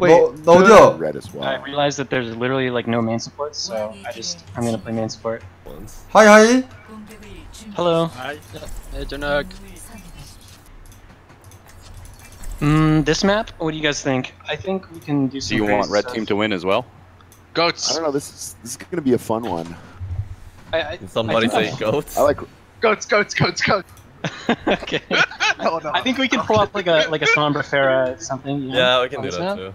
Wait, no deal. Red as well. I realized that there's literally like no main support, so I just I'm gonna play main support. Hi hi. Hello. Hi. Hey Hmm, this map? What do you guys think? I think we can do some. Do you want red stuff. team to win as well? Goats. I don't know. This is this is gonna be a fun one. I, I, Somebody I say goats. I like goats, goats, goats, goats. okay. no, no, I think we can pull up like a like a Sombra Pharah something. You know? Yeah, we can do that too.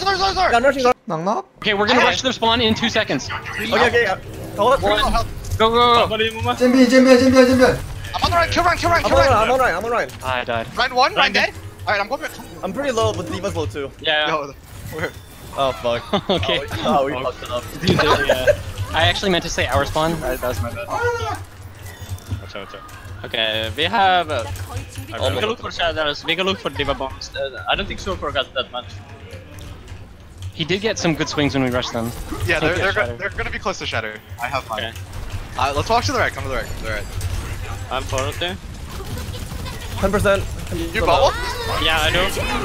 sorry, sorry. I'm No, no, knock. Okay, we're gonna rush the spawn in two seconds. Okay, okay. Hold hold up. Go, go, go. 준비, 준비, 준비, 준비. I'm on the right. Kill Ryan, kill Ryan, kill Ryan. I'm on Ryan. I'm on Ryan. I died. Ryan one. Ryan dead. All right, I'm going. I'm pretty low, but D.Va's low too. Yeah. Oh fuck. okay. Oh, oh we oh. fucked it up. Dude, yeah. Uh, I actually meant to say our spawn. That was my bad. Watch out, watch out. Okay, we have. Uh, we can look for shadows. We can look for diva bombs. Uh, I don't think Super got that much. He did get some good swings when we rushed them. Yeah, they're, they're, go they're gonna be close to Shatter. I have fun. Okay. Uh, let's walk to the right, come to the right, to the right. I'm far up there. 10%. You bubble? Yeah, I do.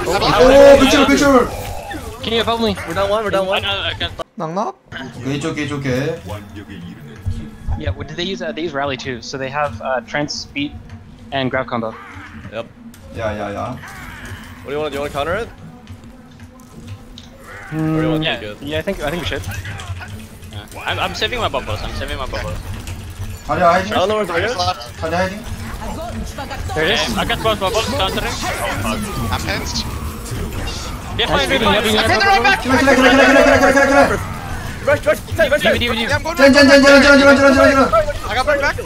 Oh, oh, oh picture, picture! Can you help me? We're down one, we're down one. I can't Knock knock. Okay. Yeah, what did they use? Uh, they use Rally too, so they have uh, Trance, beat, and Grab combo. Yep. Yeah, yeah, yeah. What do you want? Do you want to counter it? Mm, yeah, yeah, I think I think we should. Yeah. I'm, I'm saving my bubbles. I'm saving my bubbles. Are they hiding? I don't know where Dragon's left. Are they hiding? There it is. I got both bubbles countering. Oh, I'm pinched. Yeah, fine, fine. I'm in the right back. Connect, connect, connect, connect, connect, connect, connect. Rush, rush, side, rush, side. Yeah, I'm going back. Jalan, jalan, jalan, jalan, jalan, jalan, jalan. I got right back.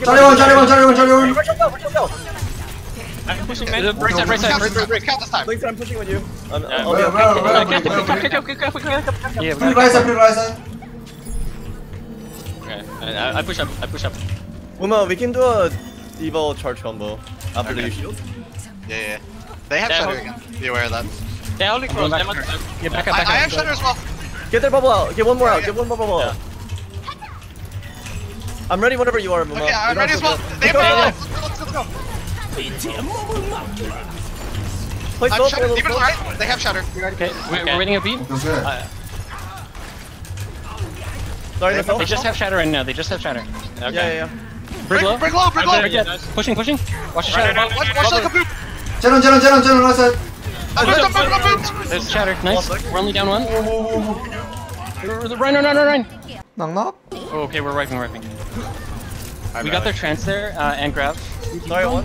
Charlie one, Charlie one, Charlie one, Charlie one. Rush yourself, rush yourself. I'm pushing man. Right side, right side, right side, right side. Blink, I'm pushing on you. I'm, yeah, okay, okay, okay, okay, okay, okay. Pick up, pick up, pick up, pick up. Yeah, free riser, free riser. Okay, I, I push up, I push up. Uma, we can do a evil charge combo after okay. the shield. Yeah, yeah. They have Shadow again. Be aware of that. They only cross. Back on, yeah, back up, back up. I, I have Shadow as well. Get their bubble out. Get one more yeah, out. Yeah. Get one more bubble yeah. out. I'm ready whenever you are, Muma. Okay, I'm ready as well. They have bubble. Let's go, let's go. Place I'm shattered, deep in. They have shattered. Okay, we're, okay. we're waiting a beat. Sorry, they, they just have shatter right now. They just have shatter. Okay. Yeah, yeah. yeah. Brig low. Brig low. Brig low. Pushing, pushing. Watch the shatter. Right, right, right, watch, watch like a boop. General, general, general, general, last side. Oh, boop. There's shatter. Nice. We're only down one. Run, run, run, run, run. Knock, knock. Oh, okay, we're wiping. riping. We got their trance there uh, and grab. Sorry, one.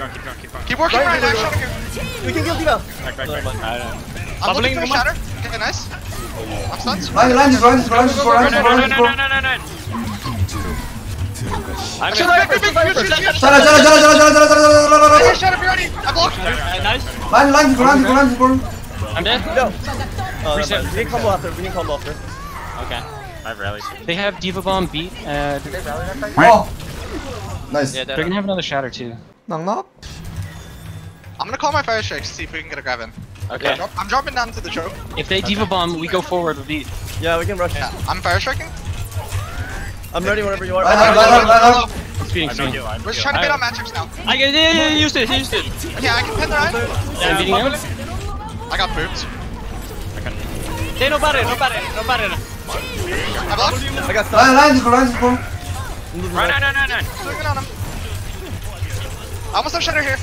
going, keep going, keep going. Keep working right, right, right here. We can kill D.Va. Back, back, back. I'm looking for shatter. Okay, nice. I'm stunned. Line, line, line, line, line, line, line, line, line. I'm Jala, jala, jala, jala, jala, jala, jala, jala, jala. Shut up, you're ready. I'm blocked. Nice. Line, line, line, line, line. I'm dead. No. Oh, we need combo after. We need combo after. Okay. I've rallied. They have D.Va Bomb beat. Uh, did they rally that fight? Oh! Nice. Yeah, They're gonna have another shatter too. Knock knock. I'm gonna call my fire strike to see if we can get a grab in. Okay. Drop, I'm dropping down to the choke. If they diva bomb, we go forward with these. Yeah, we can rush. Yeah, I'm fire striking. I'm ready whenever you are. Line up, line up, Speeding, speeding. We're just trying to beat on matchups now. I can, yeah, yeah, yeah, used it, used it. Yeah, I can pin the right. Yeah, I'm beating him. I got pooped. I can. Hey, no barrier, no barrier, no barrier. I blocked. I got stuck. Line, line, line, line. Run, run, run, run. Looking on him. Almost no shatter here.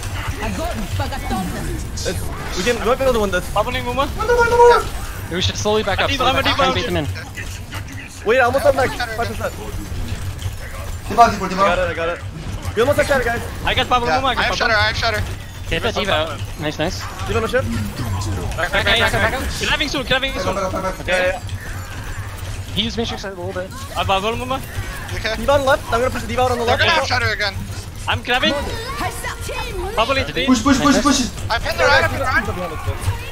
We can we might be. One more, one more, one. We should slowly back up. Slowly back up. Beat them in. Wait, I almost have max. Five percent. I got it. I got it. We almost have shatter, guys. I got Pablo yeah, Muma. I, have shatter. I have shatter. Get that D.Va. Nice, nice. D.Va no ship. Back, back, back, back, back. You're having soon. You're having soon. Okay. Yeah. He used Matrix a little bit. I have Pablo Muma. Okay. D.Va on left. I'm gonna push the D.Va out on the left. I'm gonna have shutter again. I'm grabbing. Bubble into deep. Push, push, push, push. I pinned the right, I pinned the right.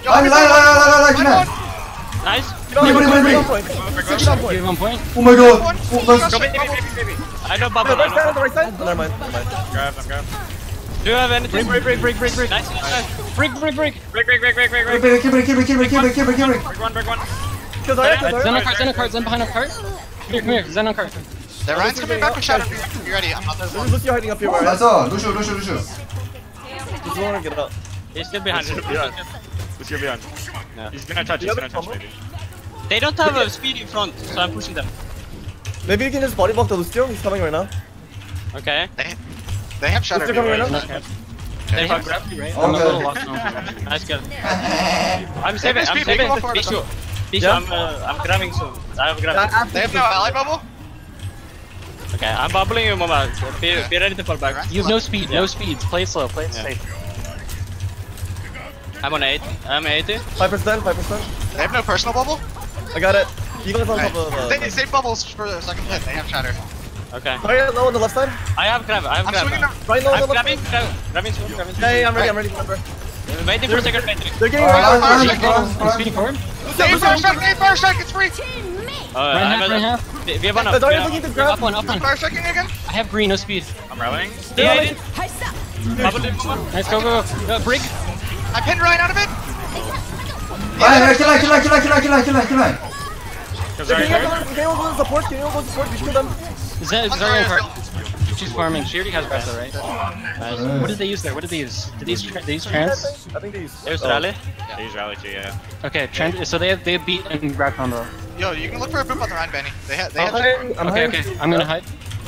Line, line, line, line, line, line. Nice. Bring, bring, bring, bring. Give one point. Oh my god. Oh, let's go. Baby, baby, baby. I know bubble. Right side, on the right side. Never mind, never mind. Grab, I'm grabbing. Do you have anything? Break, break, break, break, break. Nice, nice. Break, break, break. Break, break, break, break, break, break. Break, break, break, break, break, break, break, break, break. Break one, break one. Kill Zarya, kill Zarya. Zen on cart, Zen on cart, Zen behind on cart. Here, come here, Zen on cart. Their Ryan's coming back with Shadow. You ready? I'm not there. Hiding up here, Ryan. That's all. Lucio, Lucio, Lucio. Just wanna get up. He's still behind. He's Lucio, behind. He's gonna touch. He's gonna touch. Maybe. They don't have a speed in front, so I'm pushing them. Maybe you can just body block the Lucio. He's coming right now. Okay. They, have Shadow. They're coming right, now. They have grab me, right? Oh, good. Nice kill. I'm saving. I'm saving. Be sure. Be sure. I'm, grabbing soon. I'm grabbing. They have no ally bubble. Okay, I'm bubbling you, Mama. Be, be ready to fall back. You have no speed, no speed. Play it slow, play it safe. I'm on 8. I'm 80. Five percent. Five percent. They have no personal bubble. I got it. D.Va's on Right. top of. Uh, They save bubbles for the second hit. They have shatter. Okay. Zarya low on the left side. I have grab. I have I'm grab. swinging. now. Right low on I'm the left grabbing. side. Grab, grabbing soon. Grabbing soon. Yeah, yeah, I'm ready. I'm ready. Remember. Waiting for second battery. They're getting Alright, right. alright, Right. alright. I'm speeding forward. They have fire strike. They have fire strike. It's free. Uh, Run I'm half, at- run half. We, we have one up. Sorry, looking to grab. Up one, up one. Fire checking again? I have green, no speed. I'm rallying. Yeah, I did. Nice, go, go, go. Uh, Brig. I pinned Ryan out of it. Yeah, kill her, kill her, kill her, kill her, kill her, kill her, kill her. Can you go support? Can you go support? We should them. Is that Zarya part? She's farming. She already has Bessa, right? Uh, what did they use there? What did they use? Did they use, tra they use trans? I think they used. They used oh. rally. Yeah. They used rally too, yeah. Okay, trans. So they have they beat and grab combo. Yo, you can look for a boom on the hind, Benny. They have. They have. Oh, hiding, I'm okay, hiding. okay. I'm gonna hide.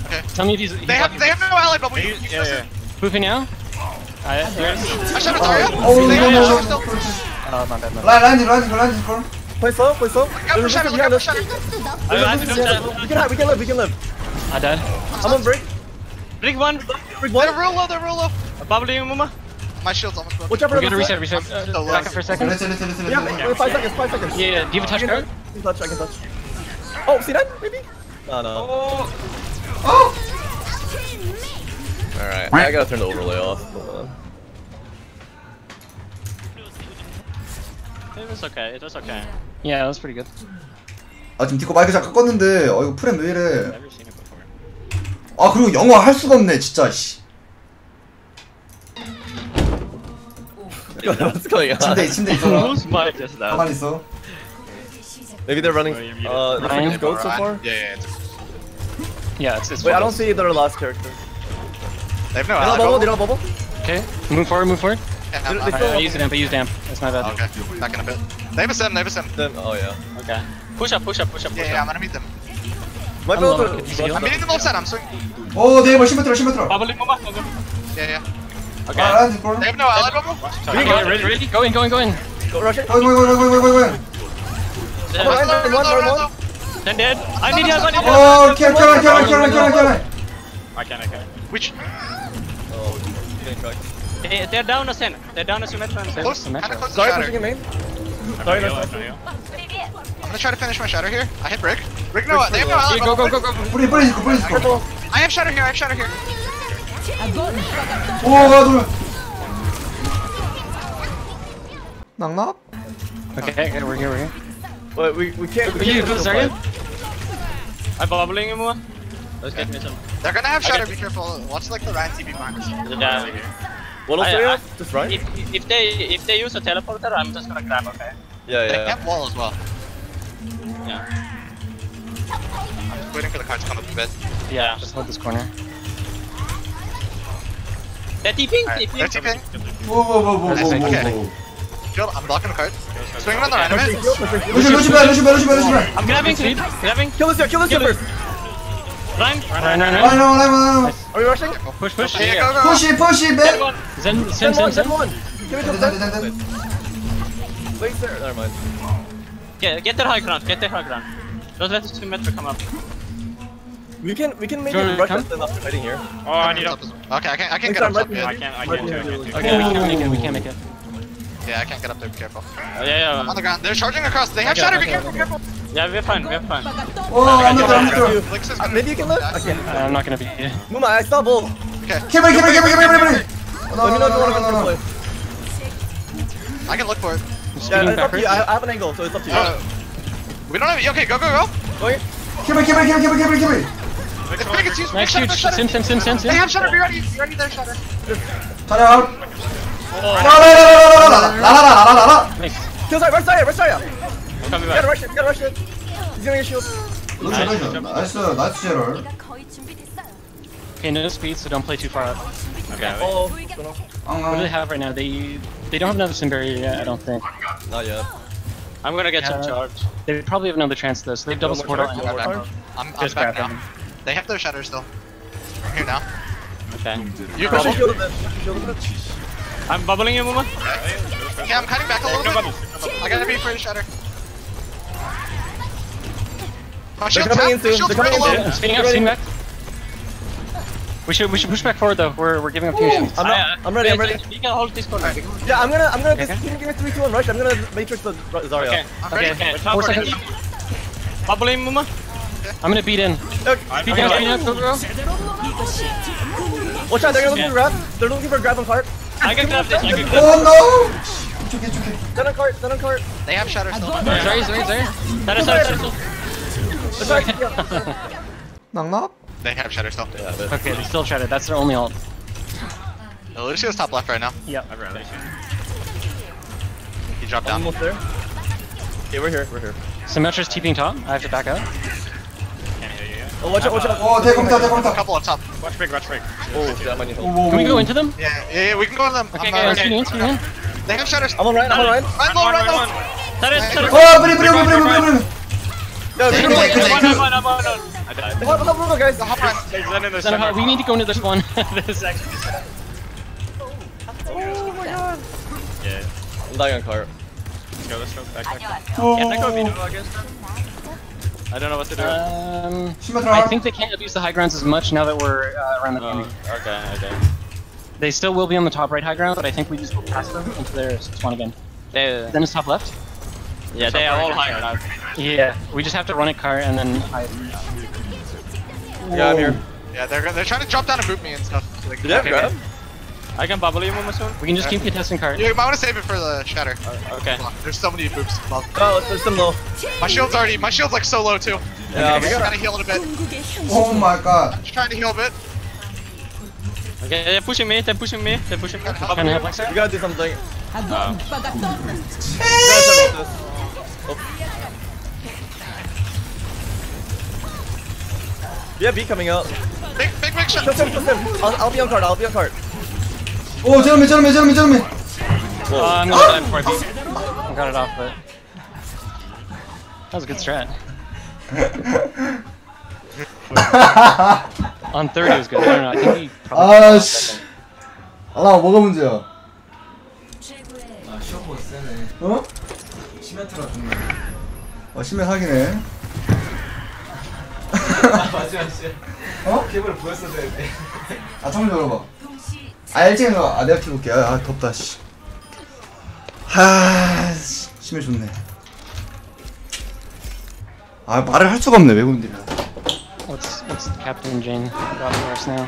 Okay. Tell me if he's. he's they have. They have no ally, bubble. we. Yeah, yeah, yeah. Poofy now. I, I shot Ataria. Oh, oh they no, no, no. Oh, my bad, my bad. Landing, landing, landing, Corn. Play slow, play slow. Look out, look out, look. We can hide, we can live, we can live. I died. I'm on break. Break one. Big one. They're real low, they're real low. Bubble you, Muma. My shield's almost broken. Out We're gonna reset, reset. Back up for a second. Listen, listen, listen. Yeah, five seconds, five seconds. Yeah, yeah. Do you have a touch card? Can touch. I can touch. Oh, see that? Maybe. No, no. 어 All right. I gotta turn the overlay off. Hold on. It was okay. It was okay. Yeah, that was pretty good. 아 지금 디코 마이크 잠깐 껐는데 어 이거 프레임 왜 이래 Never seen it before. 아 그리고 영어 할 수가 없네 진짜 씨 What's going on? 침대 침대 that? 가만히 있어 Maybe they're running. Uh, Ryan? gold so far? Yeah, yeah. Yeah, it's, it's Wait, I don't see their last character. They have no They don't bubble, they don't bubble. Okay, move forward, move forward. Yeah, they, they right, I use an amp, I used amp. That's my bad. Okay, back in a bit. They have a sim, they have a sim. Them. Oh, yeah. Okay. Push up, push up, push up, push yeah, up. Yeah, I'm gonna meet them. Might be able to... I'm meeting them offside, I'm swinging. Oh, they have a Symmetra, Symmetra. Bubbling mama. Yeah, yeah. Okay. Alright, They have no ally bubble. Go in, go in, go in. Go rush it. Go in, go in, go in, go go. One, one, one, one. They're dead. I need help, I need help. Oh, kill, kill, kill, kill, kill, kill. I can, I can. Which? Oh, they, they're down a sin. They're down a Symmetra Close, kinda close Sorry, pushing him in. Sorry, no, I'm gonna try to finish my shatter here. I hit Rick. Rick, no, they have no ally. Go, go, go, go. Put it, put it, put it. I have shatter here, I have shatter here. Oh, God. Oh, knock knock. Okay, okay, we're here, we're here. Wait, we, we can't. We can't second. I'm bubbling him one. Let's get me some. They're gonna have shadow. Be careful. Watch like the right TP minus. Yeah. What'll they have? Just right. If, if they if they use a teleporter, I'm just gonna grab. Okay. Yeah, yeah. They can wall as well. Yeah. I'm just waiting for the car to come up a bit. Yeah. Just hold this corner. They're TPing. Right. They're TPing. Whoa, whoa, whoa, whoa, whoa, whoa shield. I'm blocking the card. Swing around the Reanimate. Lucian, Lucian, Brad, Lucian, Lucian, Lucian, I'm grabbing. Grabbing. Kill this guy, kill this guy first. Run, run, run, run. Run, run, run, run. Are we rushing? Oh, push, push. Yeah, go, go. Push it, push it, man. Zen, Zen, Zen, Zen. Give it to Zen. Wait there. Never mind. Get, get their high ground. Get their high ground. Don't let this two meter come up. We can we can make Jordan, it rush us enough fighting here. Oh, I need up. Okay, I can I can Next get up. up. Yeah. I can I can too. I can too. Okay, we can make it. We can make it. Yeah, I can't get up there, be careful. Uh, yeah, yeah. On the ground, they're charging across, they have okay, shatter, be careful, okay. careful! Yeah, we're fine, we're fine. Oh, I'm the ground, I'm the ground. Maybe you can live? I can't. I'm not gonna be here. Muma, I saw both. Okay. Get me, get me, get me, get me, get me! Let me know if you wanna go no, no. I can look for it. Yeah, it's up to you. I have an angle, so it's up to you. Uh, we don't have. Okay, go, go, go. Okay. Give me, give me, give me, give me, give me, give me. It's big, it's huge. Nice, huge. Sin, sin, sin, sin, sin. They have shutter, be ready. Be ready there, shutter. Shut out. 아웃 라라라라라라라라라라라라 Nice. Kill side, rush side, rush side. I'm coming You gotta back. rush it, you gotta rush it. He's gonna get shield. 나이스 나이스 나이스 제럴 거의 준비됐어요. Okay, no speed, so don't play too far up. Okay, wait. Oh, What do they 앙앙 have right now? They they don't have another sim barrier yet. I don't think. not yet. I'm gonna get some Yeah. charge. They probably have another chance though. So they have double One support. more on charge, one more and- charge. I'm, I'm Just back grab now. him. They have their shatter still. I'm here now. Okay. You Rush bubble. it, shield a bit. Shield a bit. I'm bubbling you, Muma. Okay, I'm cutting back a little bit. I gotta be afraid of shatter. My They're shield's coming half- in my soon. shield's They're coming right in soon. I'm speeding up. We should we should push back forward though. We're we're giving up too many. I'm, not, I'm ready, I'm ready. You can hold this corner. Okay. Yeah, I'm gonna, I'm gonna, Okay. just give me, give me 3, 2, 1, rush. I'm gonna matrix the Zarya. Okay. I'm ready. Okay, Okay, four seconds. Bubbling, Muma. I'm gonna beat in. Look, Beat down, beat down, go, go. watch out, they're looking for grab. They're looking for grab on cart. I can clip this, I can clip oh, this. Oh no! It's okay, it's okay. Stun on cart, stun on cart. They have shatter still. Sorry, sorry, sorry. Shatter, shatter, shatter still. Knock? They have shatter still. Yeah, okay, they still shatter, that's their only ult. No, Lucio's top left right now. Yep. I'd rather. He dropped down. Almost there. Okay, we're here, we're here. Symmetra's TPing top, I have to back up. Oh, watch out, watch out. Oh, they're coming down, they're coming down. Couple on top. Watch big, watch big. Oh, that might need. Can we go into them? Yeah, yeah, yeah, we can go into them. Okay, okay, okay. okay. They have shutters. I'm on right, I'm on right. I'm low, right low. That is, that is. Oh, bring it, bring it, bring it, bring it. No, take it, take it. I'm on, I'm on, I'm on. I died. What, what, what, guys? Hop on. There's Zen in the center. We need to go into this one. this actually. Oh my god. Yeah. I'm dying on car. Let's go, let's go. Back, back. Oh. Yeah, that could be no, I guess. I don't know what to do. Um, I think they can't abuse the high grounds as much now that we're uh, around the oh, corner. Okay, okay. They still will be on the top right high ground, but I think we just will pass them into their spawn again. They, then it's top left. Yeah, top they are right all high ground. Yeah, we just have to run a car and then hide. Yeah, I'm here. Yeah, they're they're trying to drop down and boot me and stuff. Like, Did okay. I can bubble you on this one. We can just right. keep contesting cards. Yeah, I want to save it for the shatter. Uh, okay. There's so many boops. Oh, there's some low. My shield's already. My shield's like so low too. Yeah, okay, we gotta, gotta heal it a bit. Oh my god. I'm trying to heal a bit. Okay, they're pushing me. They're pushing me. They're pushing me. Can I help like that? We gotta do something. Oh. Yeah, B coming out. Big, big, big shot. I'll, I'll be on card. I'll be on card. 오 제럴미 제럴미 제럴미 제럴미 Oh, I'm gonna die before I beat. I got it off, but that was a good strat. On 30 was good. I don't know. I think we probably. 아 씨 아 나 뭐가 문제야 아 쇼고 세네 어? 시메트라 좋네 어 시메 사기네 마지막 씨. 어? 캠을 보였어야 되는데. 아 창문 열어봐 아가 아, 내가 켜볼게 아, 아 덥다 씨 하... 씨, 심해 좋네 아 말을 할 수가 없네 외국인들이라 What's what's Captain Jane got us now?